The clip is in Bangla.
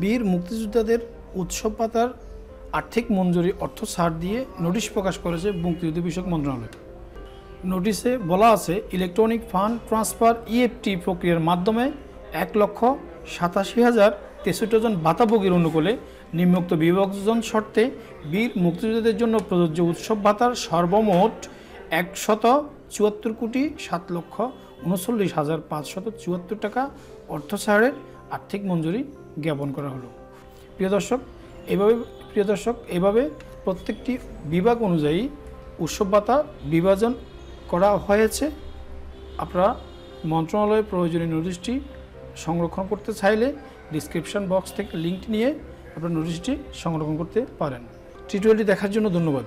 বীর মুক্তিযোদ্ধাদের উৎসব পাতার আর্থিক মঞ্জুরি, অর্থ ছাড় দিয়ে নোটিশ প্রকাশ করেছে মুক্তিযুদ্ধ বিষয়ক মন্ত্রণালয়। নোটিশে বলা আছে, ইলেকট্রনিক ফান্ড ট্রান্সফার ইএফটি প্রক্রিয়ার মাধ্যমে এক লক্ষ সাতাশি হাজার তেষট্টি জন ভাতাভোগীর অনুকূলে নিম্নোক্ত বিভাজন শর্তে বীর মুক্তিযোদ্ধাদের জন্য প্রযোজ্য উৎসব ভাতার সর্বমোট একশত চুয়াত্তর কোটি সাত লক্ষ উনচল্লিশ হাজার পাঁচশত চুয়াত্তর টাকা অর্থ ছাড়ের আর্থিক মঞ্জুরি জ্ঞাপন করা হলো। প্রিয় দর্শক, এভাবে প্রিয় দর্শক, এভাবে প্রত্যেকটি বিভাগ অনুযায়ী উৎসব ভাতা বিভাজন করা হয়েছে। আপনারা মন্ত্রণালয়ের প্রয়োজনীয় নোটিশটি সংরক্ষণ করতে চাইলে ডিসক্রিপশন বক্স থেকে লিঙ্ক নিয়ে আপনারা নোটিশটি সংরক্ষণ করতে পারেন। টি দেখার জন্য ধন্যবাদ।